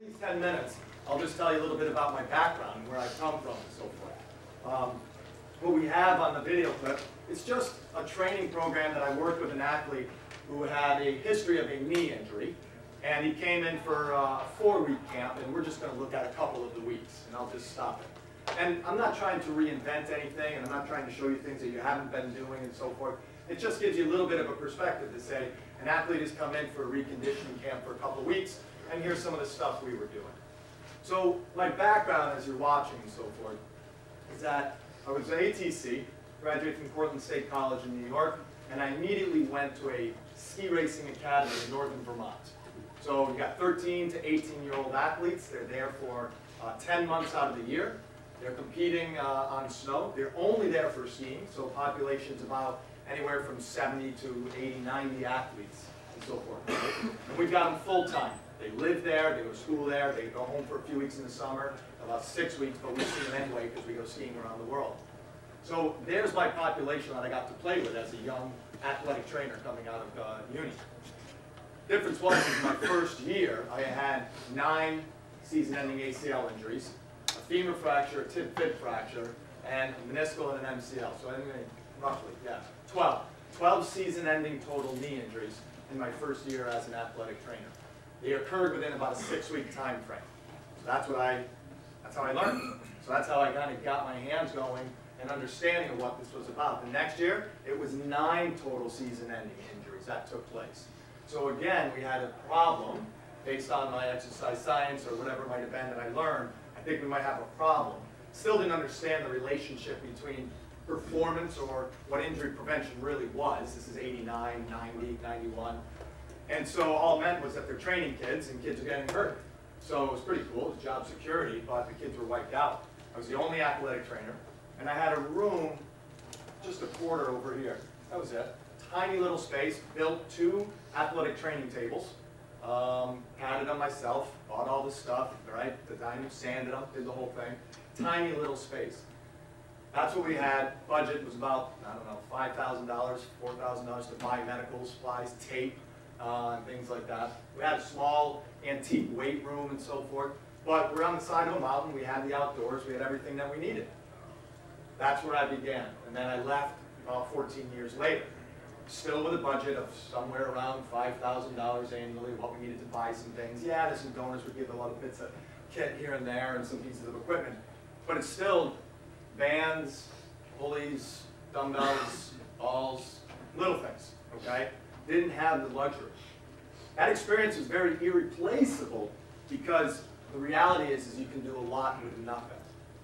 these 10 minutes, I'll just tell you a little bit about my background and where I've come from and so forth. Um, what we have on the video clip, it's just a training program that I worked with an athlete who had a history of a knee injury. And he came in for a four-week camp, and we're just going to look at a couple of the weeks, and I'll just stop it. And I'm not trying to reinvent anything, and I'm not trying to show you things that you haven't been doing and so forth. It just gives you a little bit of a perspective to say, an athlete has come in for a reconditioning camp for a couple of weeks, and here's some of the stuff we were doing. So my background as you're watching and so forth is that I was ATC, graduated from Cortland State College in New York, and I immediately went to a ski racing academy in northern Vermont. So you got 13 to 18 year old athletes. They're there for uh, 10 months out of the year. They're competing uh, on snow. They're only there for skiing, so population's about anywhere from 70 to 80, 90 athletes and so forth. And we've got them full time. They live there, they go to school there, they go home for a few weeks in the summer, about six weeks, but we see them anyway because we go skiing around the world. So there's my population that I got to play with as a young athletic trainer coming out of uh, uni. Difference was in my first year, I had nine season-ending ACL injuries, a femur fracture, a tib fib fracture, and a meniscal and an MCL. So anyway, roughly, yeah, 12. 12 season-ending total knee injuries in my first year as an athletic trainer. They occurred within about a six-week time frame. So that's what I, that's how I learned. So that's how I kind of got my hands going and understanding of what this was about. The next year, it was nine total season-ending injuries that took place. So again, we had a problem based on my exercise science or whatever it might have been that I learned. I think we might have a problem. Still didn't understand the relationship between performance or what injury prevention really was. This is 89, 90, 91. And so all it meant was that they're training kids and kids are getting hurt. So it was pretty cool. It was job security, but the kids were wiped out. I was the only athletic trainer. And I had a room just a quarter over here. That was it. Tiny little space, built two athletic training tables. Um, padded them myself, bought all the stuff, right? Designed them, sanded them, did the whole thing. Tiny little space. That's what we had. Budget was about, I don't know, $5,000, $4,000 to buy medical supplies, tape, uh, and things like that. We had a small antique weight room and so forth. But we're on the side of a mountain. We had the outdoors. We had everything that we needed. That's where I began. And then I left about 14 years later. Still with a budget of somewhere around $5,000 annually, what we needed to buy some things. Yeah, there's some donors would give a lot of bits of kit here and there and some pieces of equipment. But it's still bands, pulleys, dumbbells, balls, little things, okay? Didn't have the luxury. That experience was very irreplaceable because the reality is, is you can do a lot with nothing.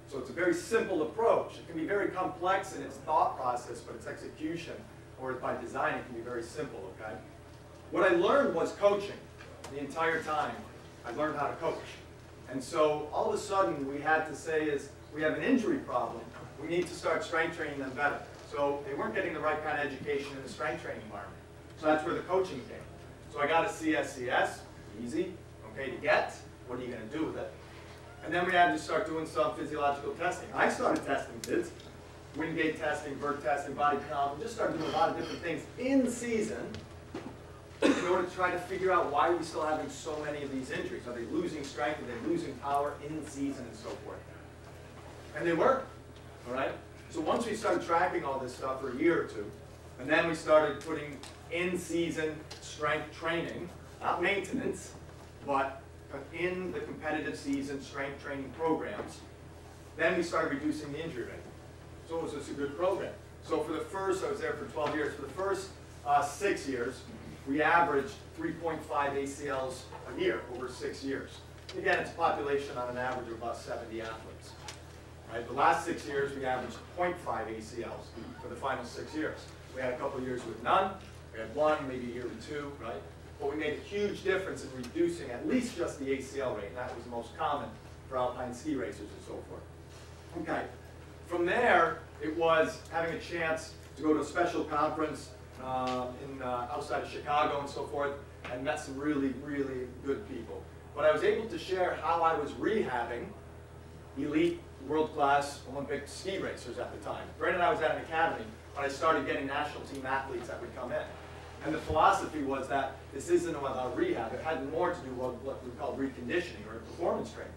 So it's a very simple approach. It can be very complex in its thought process, but its execution, or by design, it can be very simple, okay? What I learned was coaching the entire time. I learned how to coach. And so all of a sudden, we had to say is, we have an injury problem. We need to start strength training them better. So they weren't getting the right kind of education in the strength training environment. So that's where the coaching came. So I got a CSCS, easy, okay to get. What are you going to do with it? And then we had to start doing some physiological testing. I started testing kids, Wingate testing, Burke testing, body count, just started doing a lot of different things in season in order to try to figure out why we're we still having so many of these injuries. Are they losing strength? Are they losing power in season and so forth? And they were, all right? So once we started tracking all this stuff for a year or two, and then we started putting in-season strength training, not maintenance, but in the competitive season strength training programs, then we started reducing the injury rate. So it was just a good program. So for the first, I was there for 12 years, for the first uh, six years, we averaged 3.5 ACLs a year over six years. Again, it's a population on an average of about 70 athletes. Right? The last six years, we averaged 0.5 ACLs for the final six years. We had a couple years with none. We had one, maybe a year with two, right? But we made a huge difference in reducing at least just the ACL rate, and that was the most common for alpine ski racers and so forth. Okay. From there, it was having a chance to go to a special conference uh, in, uh, outside of Chicago and so forth, and met some really, really good people. But I was able to share how I was rehabbing elite, world-class Olympic ski racers at the time. Brandon and I was at an academy when I started getting national team athletes that would come in. And the philosophy was that this isn't about rehab, it had more to do with what we call reconditioning or performance training.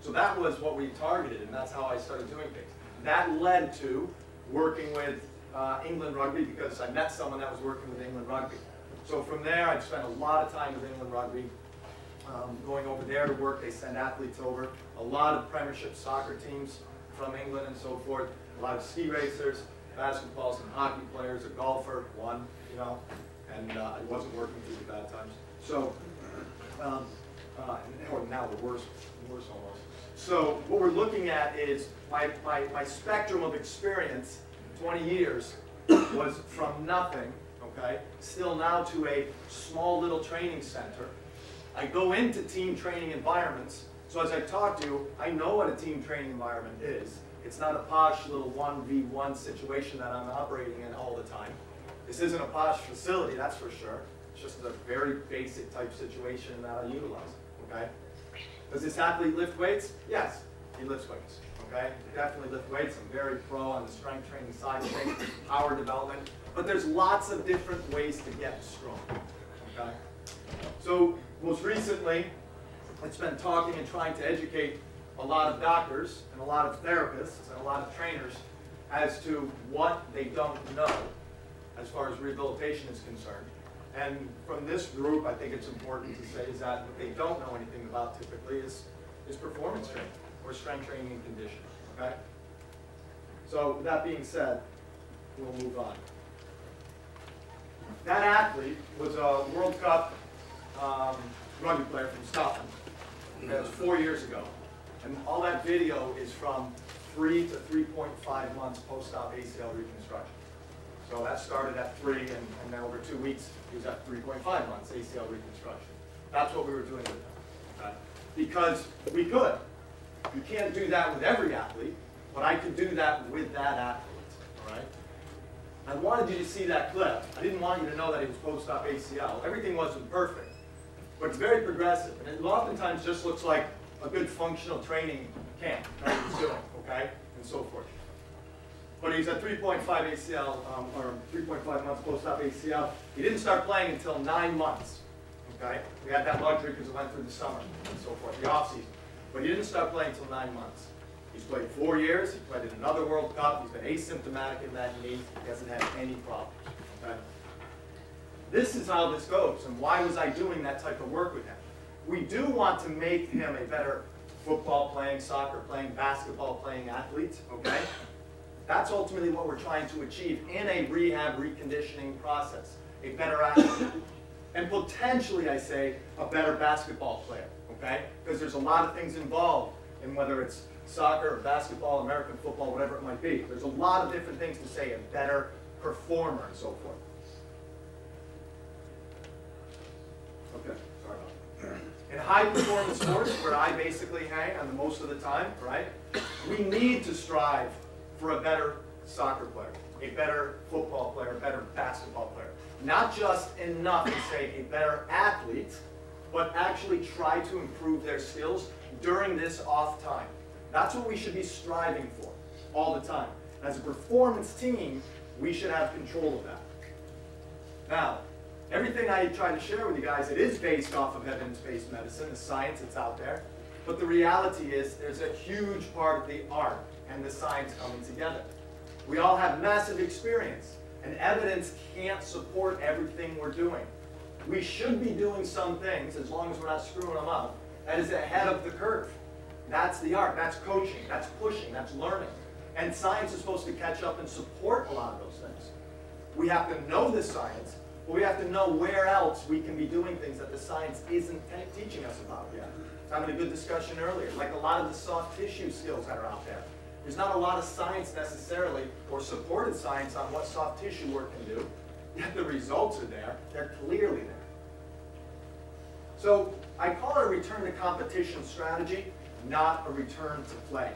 So that was what we targeted, and that's how I started doing things. That led to working with uh, England Rugby because I met someone that was working with England Rugby. So from there, I've spent a lot of time with England Rugby, um, going over there to work. They send athletes over. A lot of Premiership soccer teams from England and so forth. A lot of ski racers, basketball, some hockey players, a golfer, one, you know, and uh, I wasn't working through the bad times. So, um, uh, or now the worst, worse almost. So what we're looking at is my, my, my spectrum of experience, 20 years, was from nothing, okay, still now to a small little training center. I go into team training environments, so as I talk to you, I know what a team training environment is. It's not a posh little 1v1 situation that I'm operating in all the time. This isn't a posh facility, that's for sure. It's just a very basic type situation that I utilize, okay? Does this athlete lift weights? Yes, he lifts weights, okay? Definitely lift weights. I'm very pro on the strength training side things, power development. But there's lots of different ways to get strong, okay? So most recently, it's been talking and trying to educate a lot of doctors and a lot of therapists and a lot of trainers as to what they don't know as far as rehabilitation is concerned. And from this group, I think it's important to say is that what they don't know anything about typically is, is performance training or strength training and conditioning, okay? So that being said, we'll move on. That athlete was a World Cup um, rugby player from Scotland. That was four years ago. And all that video is from three to 3.5 months post-op ACL reconstruction. So that started at three, and, and then over two weeks, he was at 3.5 months ACL reconstruction. That's what we were doing with him. Okay? Because we could. You can't do that with every athlete, but I could do that with that athlete. All right? I wanted you to see that clip. I didn't want you to know that he was post-op ACL. Everything wasn't perfect, but it's very progressive, and it oftentimes just looks like a good functional training camp that he's doing, okay, and so forth. But he's at 3.5 ACL, um, or 3.5 months post-op ACL. He didn't start playing until nine months, okay? We had that luxury because it went through the summer and so forth, the off-season. But he didn't start playing until nine months. He's played four years, he played in another World Cup, he's been asymptomatic in that knee, he hasn't had any problems, okay? This is how this goes, and why was I doing that type of work with him? We do want to make him a better football playing, soccer playing, basketball playing athlete, okay? That's ultimately what we're trying to achieve in a rehab reconditioning process, a better athlete. and potentially, I say, a better basketball player, okay? Because there's a lot of things involved in whether it's soccer or basketball, American football, whatever it might be. There's a lot of different things to say, a better performer and so forth. Okay, sorry about. In high performance sports, where I basically hang on the most of the time, right? We need to strive for a better soccer player, a better football player, a better basketball player. Not just enough to say a better athlete, but actually try to improve their skills during this off time. That's what we should be striving for all the time. As a performance team, we should have control of that. Now, everything I try to share with you guys, it is based off of evidence-based medicine, the science that's out there. But the reality is there's a huge part of the art and the science coming together. We all have massive experience, and evidence can't support everything we're doing. We should be doing some things, as long as we're not screwing them up, that is ahead of the curve. That's the art, that's coaching, that's pushing, that's learning. And science is supposed to catch up and support a lot of those things. We have to know the science, we have to know where else we can be doing things that the science isn't teaching us about yet. Having a good discussion earlier, like a lot of the soft tissue skills that are out there. There's not a lot of science necessarily, or supported science on what soft tissue work can do, yet the results are there. They're clearly there. So I call it a return to competition strategy, not a return to play.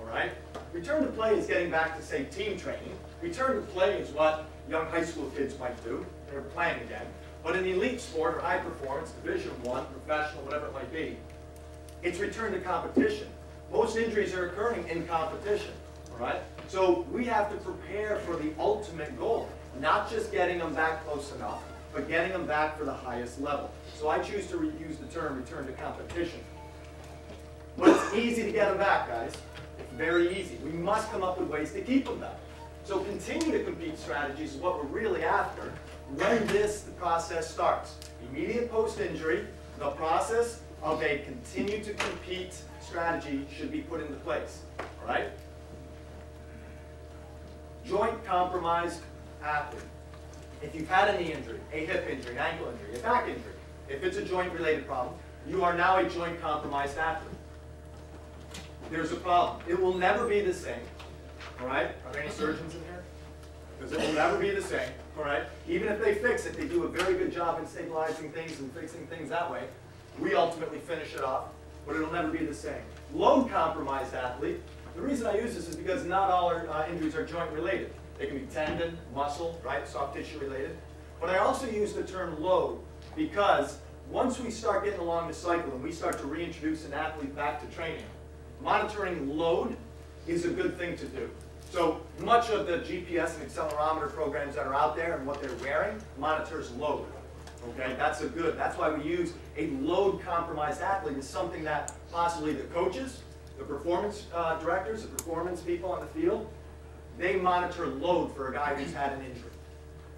All right? Return to play is getting back to, say, team training. Return to play is what young high school kids might do. They're playing again. But in elite sport or high performance, Division One, professional, whatever it might be, it's return to competition. Most injuries are occurring in competition. All right? So we have to prepare for the ultimate goal, not just getting them back close enough, but getting them back for the highest level. So I choose to use the term return to competition. But it's easy to get them back, guys. It's very easy. We must come up with ways to keep them back. So continue to compete strategies is what we're really after when this process starts. Immediate post-injury, the process of a continue to compete strategy should be put into place, all right? Joint compromised athlete. If you've had a knee injury, a hip injury, an ankle injury, a back injury, if it's a joint related problem, you are now a joint compromised athlete. There's a problem. It will never be the same, all right? Are there any surgeons in here? Because it will never be the same, all right? Even if they fix it, they do a very good job in stabilizing things and fixing things that way. We ultimately finish it off, but it'll never be the same. Load compromised athlete, the reason I use this is because not all our uh, injuries are joint related. They can be tendon, muscle, right, soft tissue related. But I also use the term load because once we start getting along the cycle and we start to reintroduce an athlete back to training, monitoring load is a good thing to do. So much of the GPS and accelerometer programs that are out there and what they're wearing monitors load. Okay, that's a good, that's why we use a load compromised athlete is something that possibly the coaches, the performance uh, directors, the performance people on the field, they monitor load for a guy who's had an injury.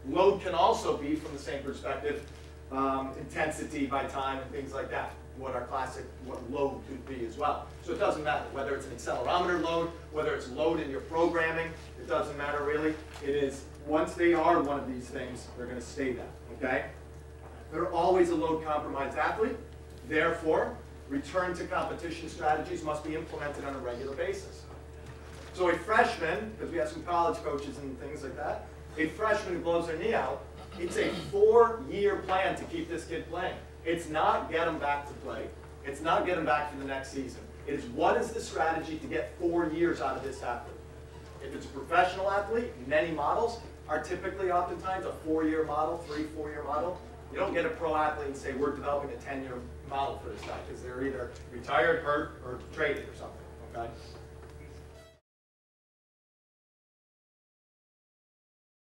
Load can also be, from the same perspective, um, intensity by time and things like that, what our classic, what load could be as well. So it doesn't matter whether it's an accelerometer load, whether it's load in your programming, it doesn't matter really. It is, once they are one of these things, they're going to stay that, okay? They're always a load compromised athlete. Therefore, return to competition strategies must be implemented on a regular basis. So a freshman, because we have some college coaches and things like that, a freshman who blows their knee out, it's a four-year plan to keep this kid playing. It's not get them back to play. It's not get them back for the next season. It is what is the strategy to get four years out of this athlete. If it's a professional athlete, many models are typically oftentimes a four-year model, three, four-year model. You don't get a pro athlete and say, we're developing a 10-year model for this guy, because they're either retired, hurt, or traded or something, okay?